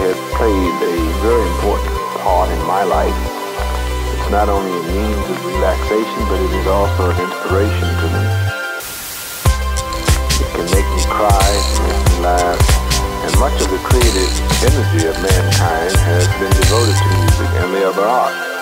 has played a very important part in my life. It's not only a means of relaxation, but it is also an inspiration to me. It can make me cry, make me laugh, and much of the creative energy of mankind has been devoted to music and the other arts.